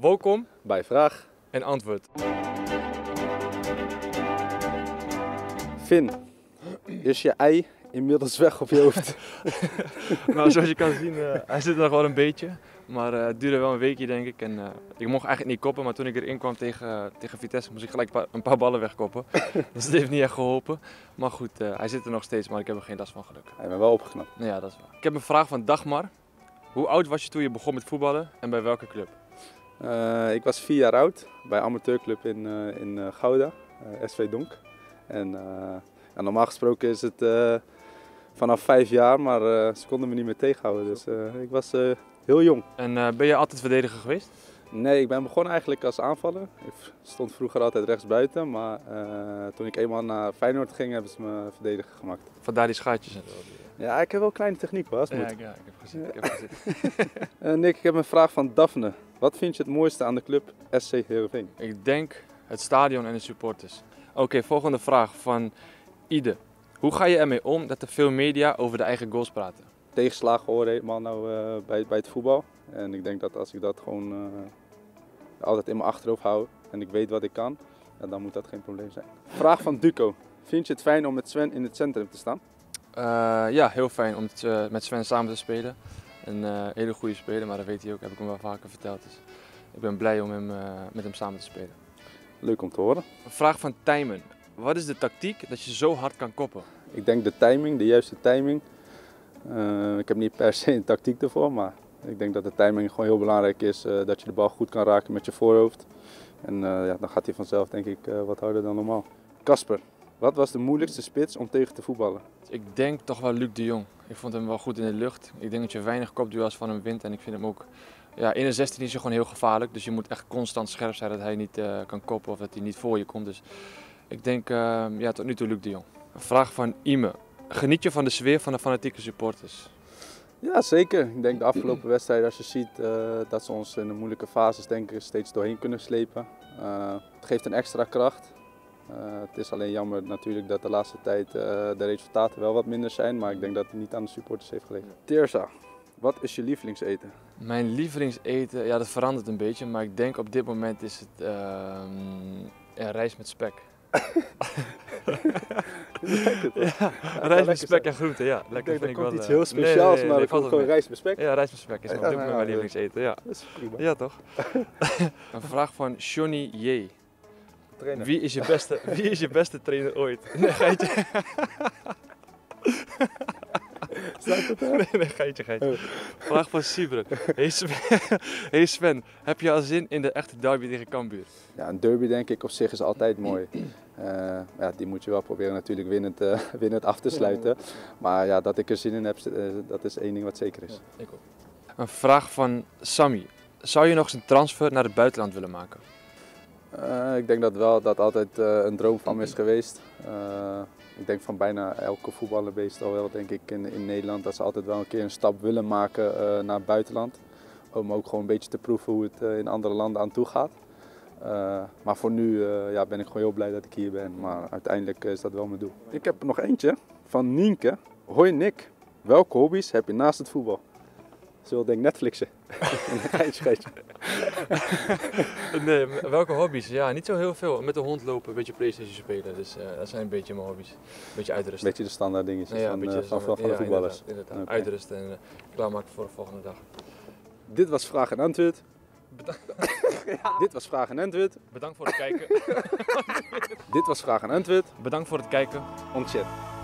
Welkom bij Vraag en Antwoord. Finn, is je ei inmiddels weg op je hoofd? nou, zoals je kan zien, uh, hij zit er nog wel een beetje. Maar uh, het duurde wel een weekje, denk ik. En uh, ik mocht eigenlijk niet koppen, maar toen ik erin kwam tegen, tegen Vitesse, moest ik gelijk een paar ballen wegkoppen. dus het heeft niet echt geholpen. Maar goed, hij zit er nog steeds, maar ik heb er geen last van gelukkig. Hij bent wel opgeknapt. Ja, dat is waar. Ik heb een vraag van Dagmar. Hoe oud was je toen je begon met voetballen en bij welke club? Ik was vier jaar oud bij amateurclub in, in Gouda, SV Donk. En normaal gesproken is het vanaf vijf jaar, maar uh, ze konden me niet meer tegenhouden. Dus uh, ik was uh, heel jong. En ben je altijd verdediger geweest? Nee, ik ben begonnen eigenlijk als aanvaller. Ik stond vroeger altijd rechtsbuiten, maar toen ik eenmaal naar Feyenoord ging, hebben ze me verdediger gemaakt. Vandaar die schaatjes en Ja, ik heb wel kleine techniek, was. Ja, ja, ik heb gezien. Ik heb gezien. Nick, ik heb een vraag van Daphne. Wat vind je het mooiste aan de club SC Heerenveen? Ik denk het stadion en de supporters. Oké, volgende vraag van Ide. Hoe ga je ermee om dat er veel media over de eigen goals praten? Tegenslagen horen helemaal nou uh, bij, bij het voetbal. En ik denk dat als ik dat gewoon uh, altijd in mijn achterhoofd hou en ik weet wat ik kan, dan moet dat geen probleem zijn. Vraag van Duco. Vind je het fijn om met Sven in het centrum te staan? Uh, ja, heel fijn om het, met Sven samen te spelen. Een hele goede speler, maar dat weet hij ook, heb ik hem wel vaker verteld. Dus ik ben blij om hem, met hem samen te spelen. Leuk om te horen. Een vraag van Tijmen. Wat is de tactiek dat je zo hard kan koppen? Ik denk de timing, de juiste timing. Ik heb niet per se een tactiek ervoor, maar ik denk dat de timing gewoon heel belangrijk is. Uh, dat je de bal goed kan raken met je voorhoofd. En uh, ja, dan gaat hij vanzelf denk ik wat harder dan normaal. Kasper, wat was de moeilijkste spits om tegen te voetballen? Ik denk toch wel Luc de Jong. Ik vond hem wel goed in de lucht. Ik denk dat je weinig kopduels van hem wint en ik vind hem ook... Ja, in de 16 is hij gewoon heel gevaarlijk, dus je moet echt constant scherp zijn dat hij niet kan koppen of dat hij niet voor je komt. Dus ik denk ja, tot nu toe Luc de Jong. Een vraag van Ime. Geniet je van de sfeer van de fanatieke supporters? Ja, zeker. Ik denk de afgelopen wedstrijd, als je ziet uh, dat ze ons in de moeilijke fases denk ik, steeds doorheen kunnen slepen. Uh, het geeft een extra kracht. Uh, het is alleen jammer natuurlijk dat de laatste tijd de resultaten wel wat minder zijn, maar ik denk dat het niet aan de supporters heeft gelegen. Teersa, wat is je lievelingseten? Mijn lievelingseten, ja dat verandert een beetje, maar ik denk op dit moment is het ehm, rijst met spek ja, rijst met spek en groenten, ja. Lekker ik denk, vind ik wel. iets heel speciaals, nee, nee, maar ik komt gewoon rijst met spek. Ja, rijst met spek is op dit moment mijn lievelingseten, ja. Dat is prima. Ja, toch? een vraag van Johnny J. Trainer. Wie is je beste, wie is je beste trainer ooit? Nee, geitje. Staat het Nee, nee, geitje, geitje. Oh. Vraag van Siebre. Hey Sven, hey Sven, heb je al zin in de echte derby tegen Cambuur? Ja, een derby denk ik op zich is altijd mooi. Uh, ja, die moet je wel proberen natuurlijk winnend, uh, winnend af te sluiten. Maar ja, dat ik er zin in heb, uh, dat is één ding wat zeker is. Ja, ik ook. Een vraag van Sammy. Zou je nog eens een transfer naar het buitenland willen maken? ik denk dat wel dat altijd een droom van me is geweest. Ik denk van bijna elke voetballer meestal wel, denk ik, in, in Nederland, dat ze altijd wel een keer een stap willen maken uh, naar het buitenland. Om ook gewoon een beetje te proeven hoe het uh, in andere landen aan toe gaat. Uh, maar voor nu ja, ben ik gewoon heel blij dat ik hier ben. Maar uiteindelijk is dat wel mijn doel. Ik heb er nog eentje van Nienke. Hoi Nick, welke hobby's heb je naast het voetbal? Zullen we denk Netflixen? nee, welke hobby's? Ja, niet zo heel veel. Met de hond lopen, een beetje Playstation spelen. Dus uh, dat zijn een beetje mijn hobby's. Een beetje uitrusten. Een beetje de standaard dingetjes ja, van, uh, van, van, van, de voetballers. Inderdaad, inderdaad. Okay. Uitrusten en uh, klaarmaken voor de volgende dag. Dit was Vraag en Antwoord. ja. Dit was Vraag en Antwoord. Bedankt voor het kijken. Dit was Vraag en Antwoord. Bedankt voor het kijken. Ontzettend.